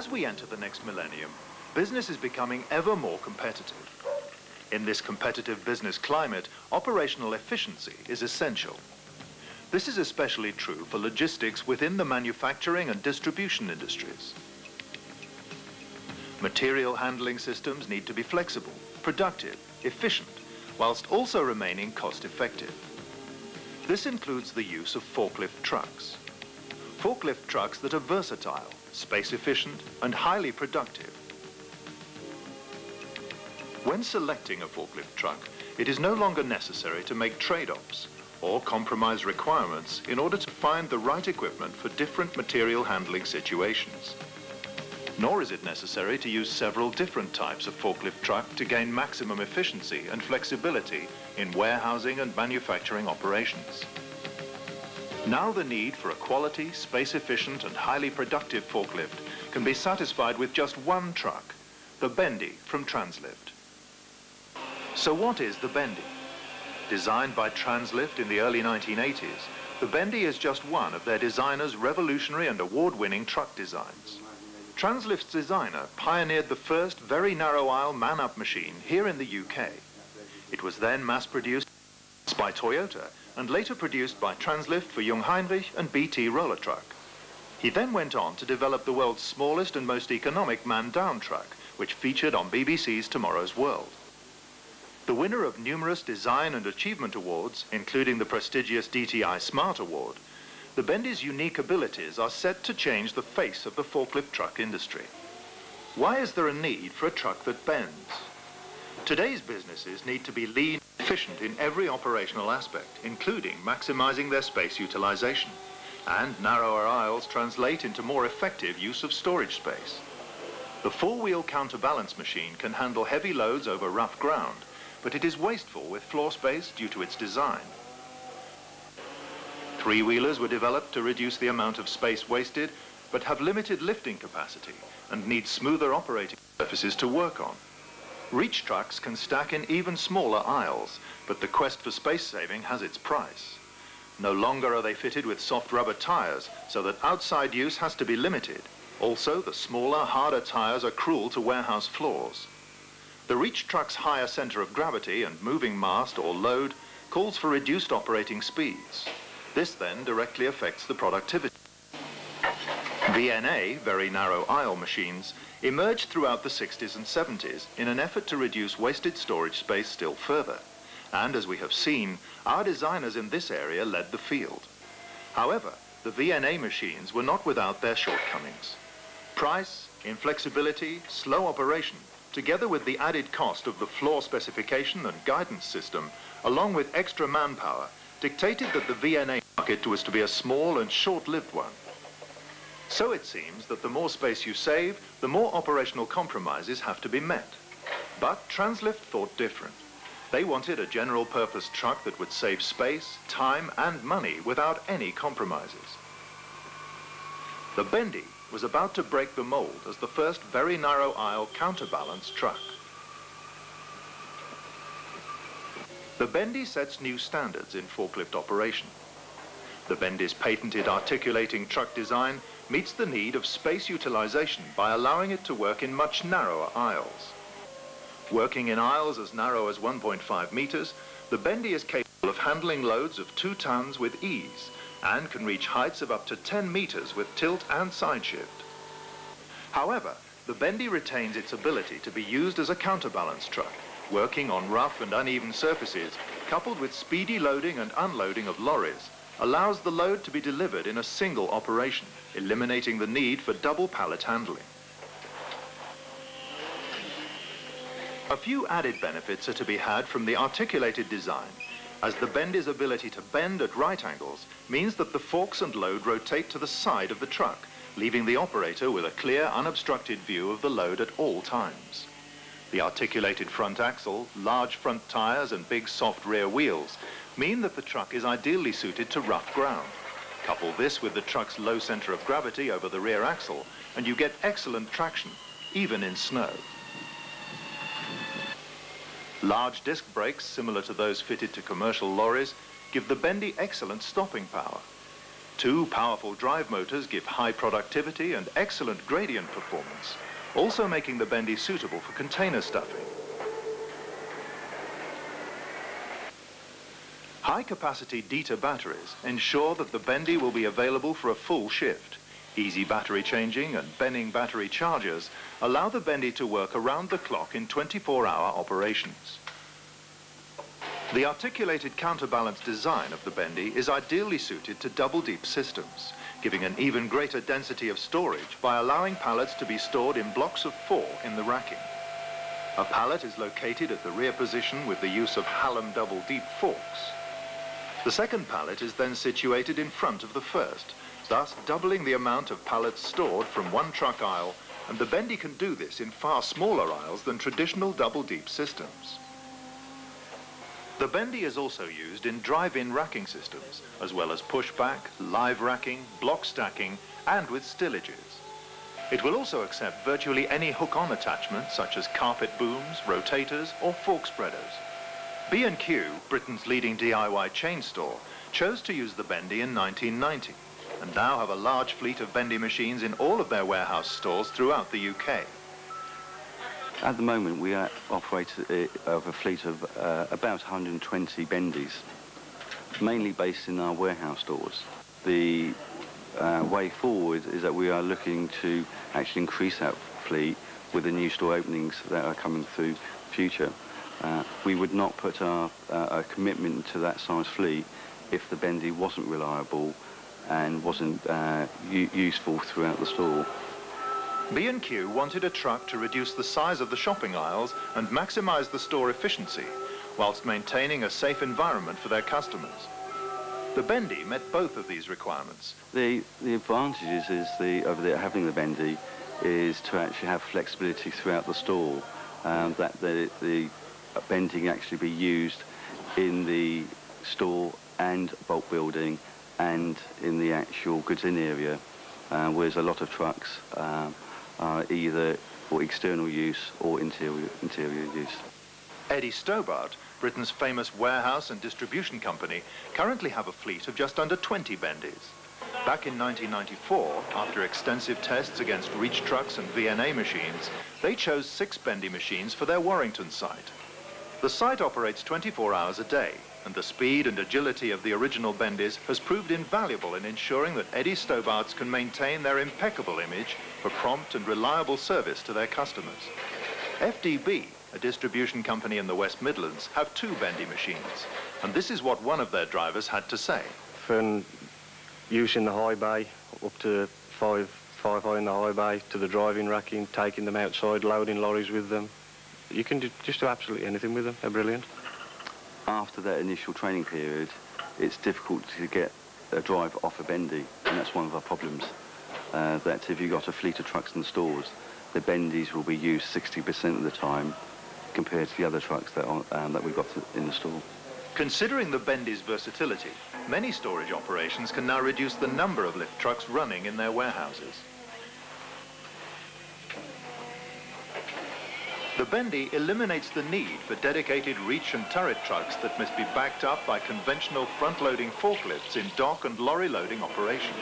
As we enter the next millennium, business is becoming ever more competitive. In this competitive business climate, operational efficiency is essential. This is especially true for logistics within the manufacturing and distribution industries. Material handling systems need to be flexible, productive, efficient, whilst also remaining cost-effective. This includes the use of forklift trucks. Forklift trucks that are versatile, space-efficient, and highly productive. When selecting a forklift truck, it is no longer necessary to make trade-offs or compromise requirements in order to find the right equipment for different material handling situations. Nor is it necessary to use several different types of forklift truck to gain maximum efficiency and flexibility in warehousing and manufacturing operations. Now the need for a quality, space-efficient and highly productive forklift can be satisfied with just one truck, the Bendi from Translift. So what is the Bendi? Designed by Translift in the early 1980s, the Bendi is just one of their designers' revolutionary and award-winning truck designs. Translift's designer pioneered the first very narrow aisle man-up machine here in the UK. It was then mass-produced by Toyota and later produced by Translift for Jungheinrich and BT Rolatruc. He then went on to develop the world's smallest and most economic man-down truck, which featured on BBC's Tomorrow's World. The winner of numerous design and achievement awards, including the prestigious DTI Smart Award, the Bendi's unique abilities are set to change the face of the forklift truck industry. Why is there a need for a truck that bends? Today's businesses need to be lean efficient in every operational aspect, including maximizing their space utilization. And narrower aisles translate into more effective use of storage space. The four-wheel counterbalance machine can handle heavy loads over rough ground, but it is wasteful with floor space due to its design. Three-wheelers were developed to reduce the amount of space wasted, but have limited lifting capacity and need smoother operating surfaces to work on. Reach trucks can stack in even smaller aisles, but the quest for space saving has its price. No longer are they fitted with soft rubber tires, so that outside use has to be limited. Also, the smaller, harder tires are cruel to warehouse floors. The Reach truck's higher center of gravity and moving mast or load calls for reduced operating speeds. This then directly affects the productivity. VNA, very narrow aisle machines, emerged throughout the 60s and 70s in an effort to reduce wasted storage space still further. And as we have seen, our designers in this area led the field. However, the VNA machines were not without their shortcomings. Price, inflexibility, slow operation, together with the added cost of the floor specification and guidance system, along with extra manpower, dictated that the VNA market was to be a small and short-lived one. So it seems that the more space you save, the more operational compromises have to be met. But Translift thought different. They wanted a general purpose truck that would save space, time and money without any compromises. The Bendi was about to break the mold as the first very narrow aisle counterbalance truck. The Bendi sets new standards in forklift operation. The Bendi's patented articulating truck design meets the need of space utilization by allowing it to work in much narrower aisles. Working in aisles as narrow as 1.5 meters, the Bendi is capable of handling loads of two tons with ease and can reach heights of up to 10 meters with tilt and side shift. However, the Bendi retains its ability to be used as a counterbalance truck, working on rough and uneven surfaces, coupled with speedy loading and unloading of lorries, allows the load to be delivered in a single operation, eliminating the need for double pallet handling. A few added benefits are to be had from the articulated design, as the Bendi's ability to bend at right angles means that the forks and load rotate to the side of the truck, leaving the operator with a clear, unobstructed view of the load at all times. The articulated front axle, large front tires and big soft rear wheels mean that the truck is ideally suited to rough ground. Couple this with the truck's low center of gravity over the rear axle, and you get excellent traction, even in snow. Large disc brakes, similar to those fitted to commercial lorries, give the Bendi excellent stopping power. Two powerful drive motors give high productivity and excellent gradient performance, also making the Bendi suitable for container stuffing. High-capacity DITA batteries ensure that the Bendi will be available for a full shift. Easy battery changing and Benning battery chargers allow the Bendi to work around the clock in 24-hour operations. The articulated counterbalance design of the Bendi is ideally suited to double deep systems, giving an even greater density of storage by allowing pallets to be stored in blocks of four in the racking. A pallet is located at the rear position with the use of Hallam double deep forks. The second pallet is then situated in front of the first, thus doubling the amount of pallets stored from one truck aisle, and the Bendi can do this in far smaller aisles than traditional double-deep systems. The Bendi is also used in drive-in racking systems, as well as pushback, live racking, block stacking, and with stillages. It will also accept virtually any hook-on attachment, such as carpet booms, rotators, or fork spreaders. B&Q, Britain's leading DIY chain store, chose to use the Bendi in 1990 and now have a large fleet of Bendy machines in all of their warehouse stores throughout the UK. At the moment we operate uh, of a fleet of uh, about 120 Bendis, mainly based in our warehouse stores. The uh, way forward is that we are looking to actually increase that fleet with the new store openings that are coming through future. Uh, we would not put our, uh, a commitment to that size fleet if the Bendi wasn't reliable and wasn't uh, useful throughout the store. B&Q wanted a truck to reduce the size of the shopping aisles and maximise the store efficiency, whilst maintaining a safe environment for their customers. The Bendi met both of these requirements. The, the advantages is the, of the, having the Bendi is to actually have flexibility throughout the store, um, that the, the bending actually be used in the store and bulk building and in the actual goods in area, uh, whereas a lot of trucks uh, either for external use or interior, interior use. Eddie Stobart, Britain's famous warehouse and distribution company, currently have a fleet of just under 20 Bendis. Back in 1994, after extensive tests against reach trucks and VNA machines, they chose six Bendi machines for their Warrington site. The site operates 24 hours a day, and the speed and agility of the original Bendis has proved invaluable in ensuring that Eddie Stobarts can maintain their impeccable image for prompt and reliable service to their customers. FDB, a distribution company in the West Midlands, have two Bendi machines, and this is what one of their drivers had to say. For use in the high bay, up to five, five high in the high bay, to the driving racking, taking them outside, loading lorries with them, you can do, just do absolutely anything with them. They're brilliant. After that initial training period, it's difficult to get a drive off a Bendi, and that's one of our problems. Uh, that if you've got a fleet of trucks in the stores, the Bendis will be used 60% of the time compared to the other trucks that, are, um, that we've got in the store. Considering the Bendi's versatility, many storage operations can now reduce the number of lift trucks running in their warehouses. The Bendi eliminates the need for dedicated reach and turret trucks that must be backed up by conventional front-loading forklifts in dock and lorry loading operations.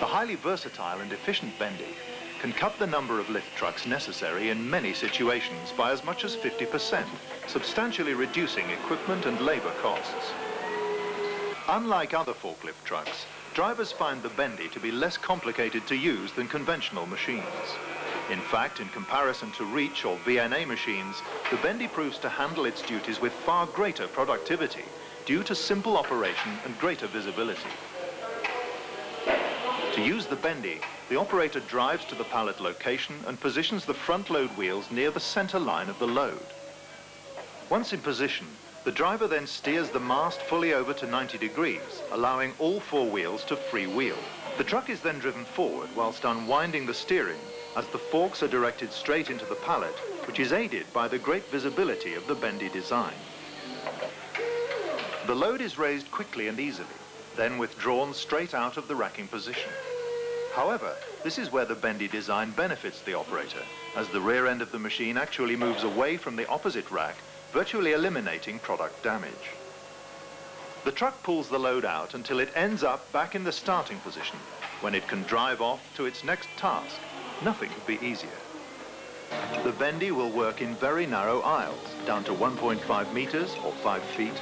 The highly versatile and efficient Bendi can cut the number of lift trucks necessary in many situations by as much as 50%, substantially reducing equipment and labour costs. Unlike other forklift trucks, drivers find the Bendi to be less complicated to use than conventional machines. In fact, in comparison to Reach or VNA machines, the Bendi proves to handle its duties with far greater productivity due to simple operation and greater visibility. To use the Bendi, the operator drives to the pallet location and positions the front load wheels near the center line of the load. Once in position, the driver then steers the mast fully over to 90 degrees, allowing all four wheels to freewheel. The truck is then driven forward whilst unwinding the steering as the forks are directed straight into the pallet, which is aided by the great visibility of the Bendi design. The load is raised quickly and easily, then withdrawn straight out of the racking position. However, this is where the Bendi design benefits the operator, as the rear end of the machine actually moves away from the opposite rack virtually eliminating product damage. The truck pulls the load out until it ends up back in the starting position, when it can drive off to its next task. Nothing could be easier. The Bendi will work in very narrow aisles, down to 1.5 meters or 5 feet.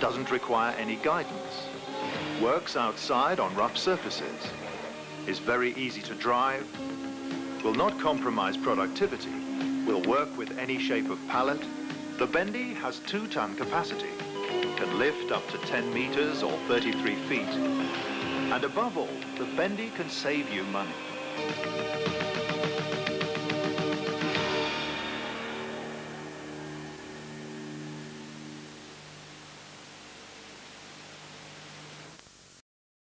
Doesn't require any guidance. Works outside on rough surfaces. Is very easy to drive. Will not compromise productivity. Will work with any shape of pallet. The Bendi has 2-ton capacity. Can lift up to 10 meters or 33 feet. And above all, the Bendi can save you money.